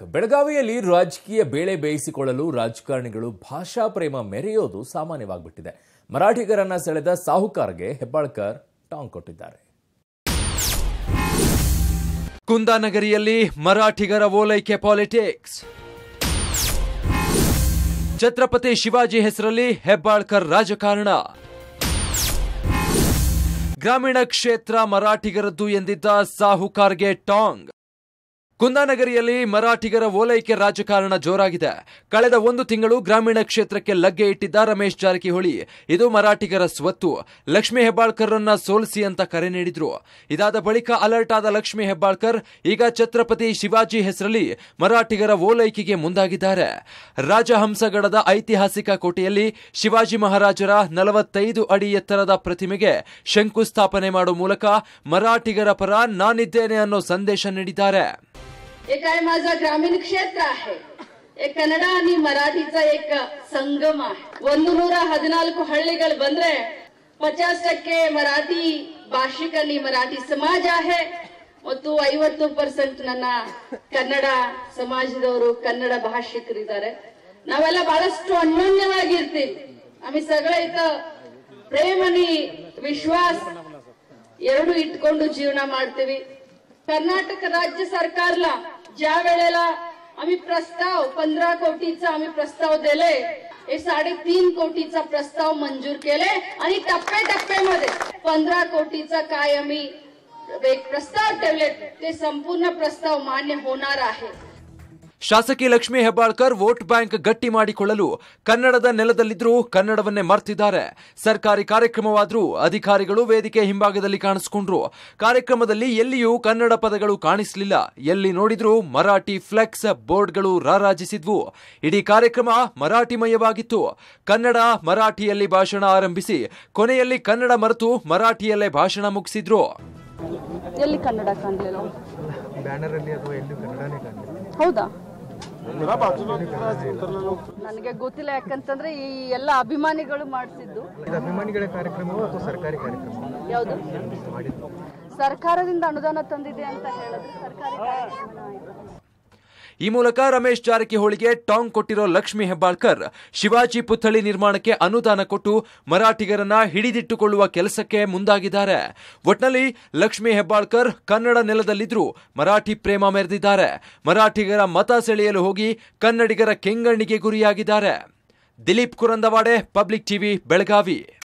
ಬೆಳಗಾವಿಯಲ್ಲಿ ರಾಜಕೀಯ ಬೇಳೆ ಬೇಯಿಸಿಕೊಳ್ಳಲು ರಾಜಕಾರಣಿಗಳು ಭಾಷಾ ಪ್ರೇಮ ಮೆರೆಯೋದು ಸಾಮಾನ್ಯವಾಗಿಬಿಟ್ಟಿದೆ. ಮರಾಠಿಗರನ್ನ ಸೆಳೆದ ಸಾಹುಕಾರ್ಗೆ ಹೆಬ್ಬಾಳ್ಕರ್ ಟಾಂಗ್ ಕೊಟ್ಟಿದ್ದಾರೆ. ಕುಂದಾನಗರಿಯಲ್ಲಿ ಮರಾಠಿಗರ ಓಲೈಕೆ ಪಾಲಿಟಿಕ್ಸ್. ಛತ್ರಪತಿ ಶಿವಾಜಿ ಹೆಸರಲ್ಲಿ ಹೆಬ್ಬಾಳ್ಕರ್ ರಾಜಕಾರಣ. ಗ್ರಾಮೀಣ ಕ್ಷೇತ್ರ ಮರಾಠಿಗರದ್ದು ಎಂದಿದ್ದ ಸಾಹುಕಾರ್ಗೆ ಟಾಂಗ್. ಕುಂದಾನಗರಿಯಲ್ಲಿ ಮರಾಠಿಗರ ಓಲೈಕೆ ರಾಜಕಾರಣ ಜೋರಾಗಿದೆ. ಕಳೆದ ಒಂದು ತಿಂಗಳು ಗ್ರಾಮೀಣ ಕ್ಷೇತ್ರಕ್ಕೆ ಲಗ್ಗೆ ಇಟ್ಟಿದ್ದ ರಮೇಶ್ ಜಾರಕಿಹೊಳಿ, ಇದು ಮರಾಠಿಗರ ಸ್ವತ್ತು. ಲಕ್ಷ್ಮೀ ಹೆಬ್ಬಾಳ್ಕರ್ರನ್ನ ಸೋಲಿಸಿ ಅಂತ ಕರೆ ನೀಡಿದ್ರು. ಇದಾದ ಬಳಿಕ ಅಲರ್ಟ್ ಆದ ಲಕ್ಷ್ಮೀ ಹೆಬ್ಬಾಳ್ಕರ್, ಈಗ ಛತ್ರಪತಿ ಶಿವಾಜಿ ಹೆಸರಲ್ಲಿ ಮರಾಠಿಗರ ಓಲೈಕೆಗೆ ಮುಂದಾಗಿದ್ದಾರೆ. ರಾಜಹಂಸಗಡದ ಐತಿಹಾಸಿಕ ಕೋಟೆಯಲ್ಲಿ ಶಿವಾಜಿ ಮಹಾರಾಜರ ನಲವತ್ತೈದು ಅಡಿ ಎತ್ತರದ ಪ್ರತಿಮೆಗೆ ಶಂಕುಸ್ಥಾಪನೆ ಮಾಡುವ ಮೂಲಕ ಮರಾಠಿಗರ ಪರ ನಾನಿದ್ದೇನೆ ಅನ್ನೋ ಸಂದೇಶ ನೀಡಿದ್ದಾರೆ. एक आहे माझा ग्रामीण क्षेत्र आहे एक ಕನ್ನಡ आणि ಮರಾಠಿचा एक संगम आहे ಒಂದು ನೂರ ಹದಿನಾಲ್ಕು ಹಳ್ಳಿಗಳು ಬಂದ್ರೆ ಪಚಾಸ್ ಟಕ್ಕೆ ಮರಾಠಿ ಭಾಷಿಕಲ್ಲಿ ಮರಾಠಿ ಸಮಾಜ आहे ಮತ್ತು ಐವತ್ತು ಪರ್ಸೆಂಟ್ ನನ್ನ ಕನ್ನಡ ಸಮಾಜದವರು ಕನ್ನಡ ಭಾಷಿಕರಿದ್ದಾರೆ ನಾವೆಲ್ಲ ಬಹಳಷ್ಟು ಅನ್ಯೋನ್ಯವಾಗಿರ್ತೀವಿ ಆಮೇಲೆ ಸಗಳ ಇತ ಪ್ರೇಮನಿ ವಿಶ್ವಾಸ ಎರಡು ಇಟ್ಕೊಂಡು ಜೀವನ ಮಾಡ್ತೀವಿ कर्नाटक राज्य सरकारला ज्या वेळेला आम्ही प्रस्ताव पंधरा कोटीचा आम्ही प्रस्ताव दिले हे साडेतीन कोटीचा प्रस्ताव मंजूर केले आणि टप्प्याटप्प्यामध्ये पंधरा कोटीचा काय आम्ही एक प्रस्ताव ठेवले ते संपूर्ण प्रस्ताव मान्य होणार आहे. ಶಾಸಕಿ ಲಕ್ಷ್ಮೀ ಹೆಬ್ಬಾಳ್ಕರ್ ವೋಟ್ ಬ್ಯಾಂಕ್ ಗಟ್ಟಿ ಮಾಡಿಕೊಳ್ಳಲು ಕನ್ನಡದ ನೆಲದಲ್ಲಿದ್ದರೂ ಕನ್ನಡವನ್ನೇ ಮರ್ತಿದ್ದಾರೆ. ಸರ್ಕಾರಿ ಕಾರ್ಯಕ್ರಮವಾದರೂ ಅಧಿಕಾರಿಗಳು ವೇದಿಕೆ ಹಿಂಭಾಗದಲ್ಲಿ ಕಾಣಿಸಿಕೊಂಡ್ರು. ಕಾರ್ಯಕ್ರಮದಲ್ಲಿ ಎಲ್ಲಿಯೂ ಕನ್ನಡ ಪದಗಳು ಕಾಣಿಸಲಿಲ್ಲ. ಎಲ್ಲಿ ನೋಡಿದ್ರೂ ಮರಾಠಿ ಫ್ಲೆಕ್ಸ್ ಬೋರ್ಡ್ಗಳು ರಾರಾಜಿಸಿದ್ವು. ಇಡೀ ಕಾರ್ಯಕ್ರಮ ಮರಾಠಿಮಯವಾಗಿತ್ತು. ಕನ್ನಡ ಮರಾಠಿಯಲ್ಲಿ ಭಾಷಣ ಆರಂಭಿಸಿ ಕೊನೆಯಲ್ಲಿ ಕನ್ನಡ ಮರೆತು ಮರಾಠಿಯಲ್ಲೇ ಭಾಷಣ ಮುಗಿಸಿದ್ರು. ಎಲ್ಲಿ ಕನ್ನಡ ಕಾಣಲಿಲ್ಲ? ಬ್ಯಾನರ್ ಅಲ್ಲಿ ಅಥವಾ ಎಲ್ಲಿ ಕನ್ನಡನೇ ಕಾಣಲಿಲ್ಲ? ಹೌದಾ? ನನಗೆ ಗೊತ್ತಿಲ್ಲ ಯಾಕಂತಂದ್ರೆ ಈ ಎಲ್ಲ ಅಭಿಮಾನಿಗಳು ಮಾಡಿಸಿದ್ದು. ಅಭಿಮಾನಿಗಳ ಕಾರ್ಯಕ್ರಮ ಅಥವಾ ಸರ್ಕಾರಿ ಕಾರ್ಯಕ್ರಮ ಯಾವುದು? ಸರ್ಕಾರದಿಂದ ಅನುದಾನ ತಂದಿದೆ ಅಂತ ಹೇಳಿದ್ರೆ ಸರ್ಕಾರಿ. ಈ ಮೂಲಕ ರಮೇಶ್ ಜಾರಕಿಹೊಳಿಗೆ ಟಾಂಗ್ ಕೊಟ್ಟಿರೋ ಲಕ್ಷ್ಮೀ ಹೆಬ್ಬಾಳ್ಕರ್ ಶಿವಾಜಿ ಪುತ್ಥಳಿ ನಿರ್ಮಾಣಕ್ಕೆ ಅನುದಾನ ಕೊಟ್ಟು ಮರಾಠಿಗರನ್ನ ಹಿಡಿದಿಟ್ಟುಕೊಳ್ಳುವ ಕೆಲಸಕ್ಕೆ ಮುಂದಾಗಿದ್ದಾರೆ. ಒಟ್ನಲ್ಲಿ ಲಕ್ಷ್ಮೀ ಹೆಬ್ಬಾಳ್ಕರ್ ಕನ್ನಡ ನೆಲದಲ್ಲಿದ್ರೂ ಮರಾಠಿ ಪ್ರೇಮ ಮೆರೆದಿದ್ದಾರೆ. ಮರಾಠಿಗರ ಮತ ಸೆಳೆಯಲು ಹೋಗಿ ಕನ್ನಡಿಗರ ಕೆಂಗಣ್ಣಿಗೆ ಗುರಿಯಾಗಿದ್ದಾರೆ. Dileep Kurandawade, public TV, Belagavi.